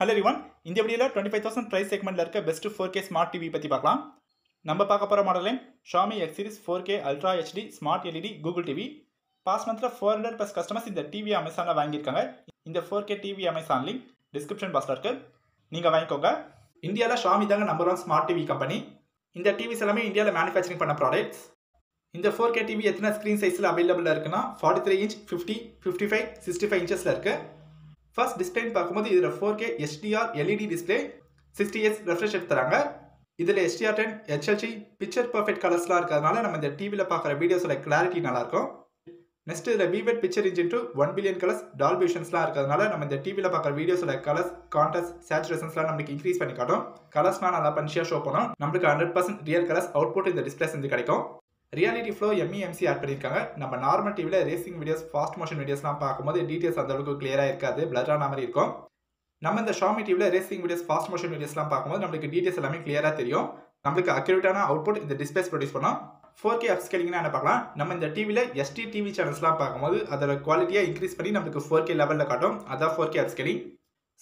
Hello ரிவான் இந்த வீடியோவில் twenty five thousand price செக்மெண்ட்டில் இருக்க best four K smart TV பற்றி பார்க்கலாம். நம்ம பார்க்க போகிற மாடலே Xiaomi X series four K ultra HD smart LED Google TV past மந்த்தில் ஃபோர் ஹண்ட்ரட் ப்ளஸ் கஸ்டமர்ஸ் இந்த டிவி அமேசானில் வாங்கியிருக்காங்க. இந்த four K TV Amazon link description பாக்ஸில் இருக்குது நீங்கள் வாங்கிக்கோங்க. இந்தியாவில் ஷாமி தாங்க number one smart TV company இந்த டிவிஸ் எல்லாமே இந்தியாவில் மேனுஃபேக்சரிங் பண்ண ப்ராடக்ட்ஸ் இந்த ஃபோர் கே டிவி எத்தனை ஸ்க்ரீன் சைஸில் அவைலபிளாக இருக்குன்னா forty three inch fifty fifty five sixty five இன்ச்சஸில் இருக்குது ஃபர்ஸ்ட் டிஸ்பிளேன்னு பார்க்கும்போது இதில் four K SDR LED display sixty S refresh தராங்க இதில் SDR ten HLG picture perfect கலர்ஸ்லாம் இருக்கிறதுனால நம்ம இந்த டிவியில் பார்க்குற வீடியோஸோட கிளாரிட்டி நல்லாயிருக்கும். நெக்ஸ்ட் இதில் vivid picture engine two one billion colours டால் விஷன்ஸ்லாம் இருக்கிறதுனால நம்ம இந்த டிவியில் பார்க்குற வீடியோஸோட கலர்ஸ் கான்டஸ்ட் சேச்சுரேஷன்ஸ்லாம் நம்மளுக்கு இன்க்ரீஸ் பண்ணி காட்டும். கலர்ஸ்லாம் நல்லா பன்ஷியாக ஷோ பண்ணோம். நம்மளுக்கு hundred percent real colours output இந்த டிஸ்பிளேஸ் வந்து கிடைக்கும். ரியாலிட்டி ஃப்ளோ எம்இஎம்சி ஆட் பண்ணியிருக்காங்க. நம்ம நார்மல் டிவியில் ரேசிங் வீடியோஸ் ஃபாஸ்ட் மோஷன் வீடியோஸ்லாம் பார்க்கும்போது டீட்டெயில்ஸ் அந்த அளவுக்கு கிளியராக இருக்காது. பிளரான மாதிரி இருக்கும். நம்ம இந்த ஷாமி டிவியில் ரேசிங் வீடியோஸ் ஃபாஸ்ட் மோஷன் வீடியோஸ்லாம் பார்க்கும்போது நம்மளுக்கு டீட்டெயில்ஸ் எல்லாமே கிளியராக தெரியும். நம்மளுக்கு அக்யூரேட்டான அவுட்புட் இந்த டிஸ்பிளேஸ் ப்ரொடியூஸ் பண்ணோம். ஃபோர் கே அப்ஸ்கேலிங்னா என்ன பார்க்கலாம்? நம்ம இந்த டிவியில் எஸ்டி டிவி சேனல்ஸ்லாம் பார்க்கும்போது அதோட குவாலிட்டியாக இன்க்ரீஸ் பண்ணி நம்மளுக்கு ஃபோர் கே லெவலில் காட்டும். அதான் ஃபோர் கே அப்ஸ்கேலிங்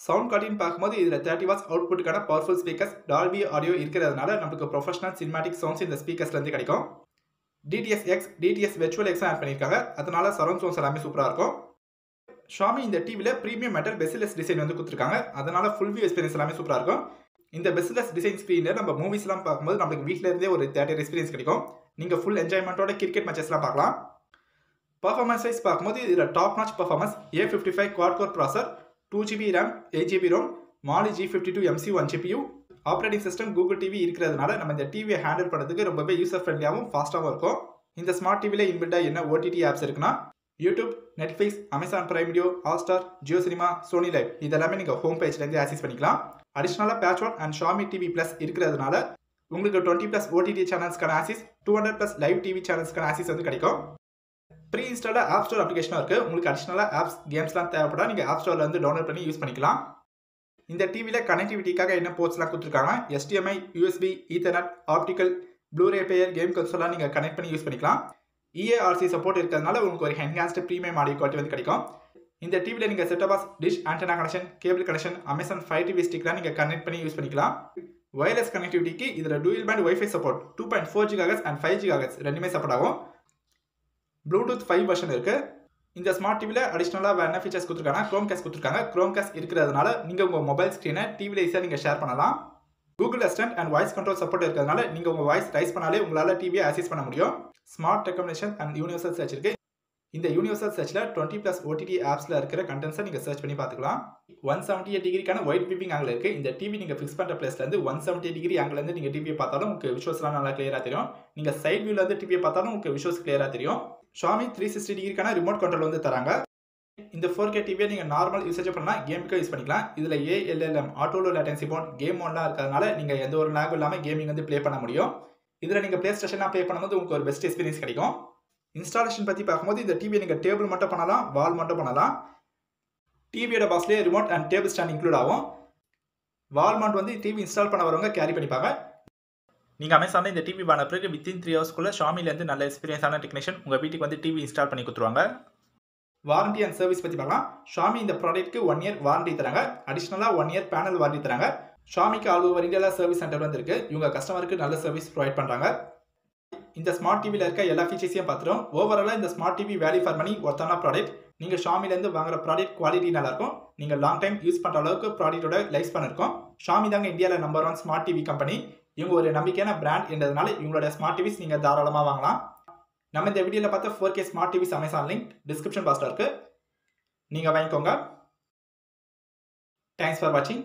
சவுண்ட் குவாலிட்டின்னு பார்க்கும்போது இதில் தேர்ட்டி வாட்ஸ் அவுட்புட்டுக்கான பவர்ஃபுல் ஸ்பீக்கர்ஸ் டால்பி ஆடியோ இருக்கிறதுனால நமக்கு ப்ரொஃபஷனல் சினிமாட்டிக் சவுண்ட்ஸ் இந்த ஸ்பீக்கர்ஸ்லேருந்து கிடைக்கும். DTS X DTS virtual exam add பண்ணியிருக்காங்க. அதனால சரௌண்ட் சவுண்ட்ஸ் எல்லாமே சூப்பராக இருக்கும். ஷாமி இந்த டிவியில் ப்ரீமியம் மெட்டல் பெசிலஸ் டிசைன் வந்து கொடுத்துருக்காங்க. அதனால ஃபுல் வியூ எக்ஸ்பீரியன்ஸ் எல்லாமே சூப்பராக இருக்கும். இந்த பெசிலஸ் டிசைன் ஸ்க்ரீனில் நம்ம மூவிஸ்லாம் பார்க்கும்போது நம்மளுக்கு வீட்டில் இருந்தே ஒரு தேட்டர் எக்ஸ்பீரியன்ஸ் கிடைக்கும். நீங்கள் ஃபுல் என்ஜாய்மெண்ட்டோட கிரிக்கெட் மேட்சஸ்லாம் பார்க்கலாம். பர்ஃபார்மன்ஸ் வைஸ் பார்க்கும்போது இதில் top notch performance A fifty five quad core processor two GB RAM eight GB ROM Mali G fifty two MC one GPU operating system Google TV இருக்கிறதுனால நம்ம இந்த டிவியை handle பண்ணுறதுக்கு ரொம்பவே user ஃப்ரெண்ட்லியாகவும் ஃபாஸ்ட்டாகவும் இருக்கும். இந்த ஸ்மார்ட் டிவியில் இன்பில்டாக என்ன ஓடிடி ஆப்ஸ் இருக்குன்னா YouTube Netflix Amazon Prime Video Hotstar Jio Cinema Sony LIV இதெல்லாமே நீங்கள் ஹோம் பேஜ்லேருந்து ஆக்சஸ் பண்ணிக்கலாம். அடிஷ்னலாக PatchWall and Xiaomi TV plus இருக்கிறதுனால உங்களுக்கு twenty plus OTT சேனல்ஸ்க்கான access two hundred plus live TV சேனல்ஸ்க்கான access வந்து கிடைக்கும். ப்ரீ இன்ஸ்டாலாக ஆப் ஸ்டோர் அப்ளிகேஷனும் இருக்குது உங்களுக்கு அடிஷ்னலாக ஆப்ஸ் கேம்ஸ்லாம் தேவைப்படா நீங்கள் ஆப் ஸ்டோரில் வந்து டவுன்லோட் பண்ணி யூஸ் பண்ணிக்கலாம். இந்த டிவியில் கனெக்டிவிட்டிக்காக என்ன போர்ட்ஸ்லாம் கொடுத்துருக்காங்க HDMI USB Ethernet optical Blu-ray player game கன்சோலாம் நீங்கள் கனெக்ட் பண்ணி யூஸ் பண்ணிக்கலாம். இஏஆர்சி சப்போர்ட் இருக்கிறதுனால உங்களுக்கு ஒரு என்ஹான்ஸ்டு ப்ரீமியம் ஆடியோ குவாலிட்டி வந்து கிடைக்கும். இந்த டிவியில் நீங்கள் set top box dish antenna connection cable connection Amazon Fire TV ஸ்டிக்லாம் நீங்கள் கனெக்ட் பண்ணி யூஸ் பண்ணிக்கலாம். ஒயர்லெஸ் கனெக்டிவிட்டிக்கு இதில் dual band WiFi support two point four gigahertz and five gigahertz ரெண்டுமே சப்போர்ட் ஆகும். ப்ளூடூத் ஃபைவ் வெர்ஷன் இருக்குது இந்த ஸ்மார்ட் டிவியில் அடிஷ்னலாக வேறு என்ன ஃபீச்சர்ஸ் கொடுத்துருக்காங்க க்ரோம் கேஸ் கொடுத்துருக்காங்க க்ரோம் கேஸ் இருக்கிறதுனால நீங்கள் உங்கள் மொபைல் ஸ்க்ரீனை டிவியில் ஈஸியாக நீங்கள் ஷேர் பண்ணலாம். Google Assistant and voice control support இருக்கிறதுனால நீங்கள் உங்கள் வாய்ஸ் ரைஸ் பண்ணாலே உங்களால் டிவியை ஆக்சஸ் பண்ண முடியும். Smart recommendation and universal search இருக்குது இந்த யூனிவர்சல் சர்ச்சில் டுவெண்ட்டி ப்ளஸ் ஓடிடி ஆப்ஸில் இருக்கிற கண்டென்ட்ஸை நீங்கள் சர்ச் பண்ணி பார்த்துக்கலாம். ஒன் செவன்ட்டி எயிட் டிகிரிக்கான ஒயிட் விவிங் ஆங்கில் இருக்குது இந்த டிவி நீங்கள் ஃபிக்ஸ் பண்ணுற பிளேஸ்லேருந்து ஒன் செவன்ட்டி டிகிரி ஆங்கிலேருந்து நீங்கள் டிவியை பார்த்தாலும் உங்களுக்கு விஷுவல்ஸ்லாம் நல்லா கிளியராக தெரியும். நீங்கள் சைட் வியூலேருந்து டிவியை பார்த்தாலும் உங்களுக்கு விஷுவல்ஸ் கிளியராக தெரியும். ஷாமி த்ரீ சிக்ஸ்டி டிகிரிக்கான ரிமோட் கண்ட்ரோல் வந்து தராங்க. இந்த ஃபோர் கே டிவியை நீங்கள் நார்மல் யூசேஜ் பண்ணால் கேமுக்கு யூஸ் பண்ணிக்கலாம். இதில் ALLM auto low latency phone game ஒன்லாம் இருக்கிறதுனால நீங்கள் எந்த ஒரு லேகும் இல்லாமல் கேமிங் வந்து ப்ளே பண்ண முடியும். இதில் நீங்கள் ப்ளே ஸ்டேஷனாக ப்ளே பண்ணும்போது உங்களுக்கு ஒரு பெஸ்ட் எக்ஸ்பீரியன்ஸ் கிடைக்கும். இன்ஸ்டாலேஷன் பற்றி பார்க்கும்போது இந்த டிவியை நீங்கள் டேபிள் மட்டும் பண்ணலாம் வால் மட்டும் பண்ணலாம். டிவியோட பாக்ஸ்லேயே remote and table stand include ஆகும். வால் மவுண்ட் வந்து டிவி இன்ஸ்டால் பண்ண வரவங்க கேரி பண்ணிப்பாங்க. நீங்கள் அமேசானில் இந்த டிவி வாங்கின பிறகு வித்தின் த்ரீ ஹவர்ஸ்க்குள்ளே ஷாமிலேருந்து நல்ல எக்ஸ்பீரியன்ஸான டெக்னீஷியன் உங்கள் வீட்டுக்கு வந்து டிவி இன்ஸ்டால் பண்ணி கொடுத்துருவாங்க. வாரண்டி அண்ட் சர்வீஸ் பற்றி பார்க்கலாம். ஷாமி இந்த ப்ராடக்ட்க்கு ஒன் இயர் வாரண்டி தராங்க. அடிஷ்னலாக ஒன் இயர் பேனல் வாரண்டி தராங்க. ஷாமிக்கு ஆல் ஓவர் இந்தியாவில் சர்வீஸ் சென்டர் வந்து இருக்குது இவங்க கஸ்டமருக்கு நல்ல சர்வீஸ் ப்ரொவைட் பண்ணுறாங்க இந்த ஸ்மார்ட் டிவியில் இருக்க எல்லா ஃபீச்சர்ஸையும் பார்த்துரும். ஓவராலாக இந்த smart TV value for money ஒர்த்தான ப்ராடக்ட் நீங்கள் ஷாமிலேருந்து வாங்குற ப்ராடக்ட் குவாலிட்டி நல்லாயிருக்கும். நீங்கள் லாங் டைம் யூஸ் பண்ணுற அளவுக்கு ப்ராடக்ட்டோட லைஃப் பண்ணிருக்கோம் ஷாமி தாங்க இந்தியாவில் number one smart TV company இவங்க ஒரு நம்பிக்கையான பிராண்ட் என்றதுனால இவங்களோட ஸ்மார்ட் டிவிஸ் நீங்கள் தாராளமாக வாங்கலாம். நம்ம இந்த வீடியோவில் பார்த்த four K smart TVs Amazon link description பாக்ஸில் இருக்குது நீங்கள் வாங்கிக்கோங்க. தேங்க்ஸ் ஃபார் வாட்சிங்